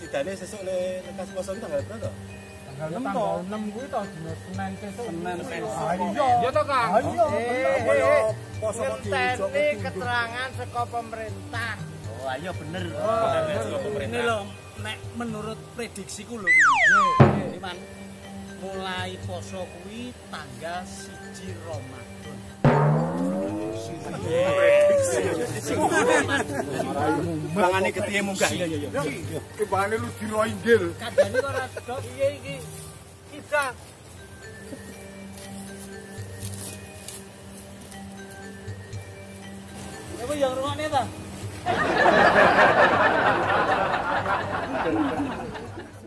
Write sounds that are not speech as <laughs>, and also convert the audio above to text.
sidane sesuk le lekas poso ki tanggal berapa? Tanggal 6 kuwi to dina Senin sesuk. Senin sesuk. Iya. Ya Kang? Poso keterangan saka pemerintah. Oh, ayo bener. Ini loh, nek menurut prediksiku lho. Iman mulai poso kuwi tanggal 1 Ramadan. Mangane ketiye munggah. Iya iya iya. Kebane lu diro inggil. Kadane kok ora sedo piye iki? Kita Apa yang rumahnya ta? <laughs>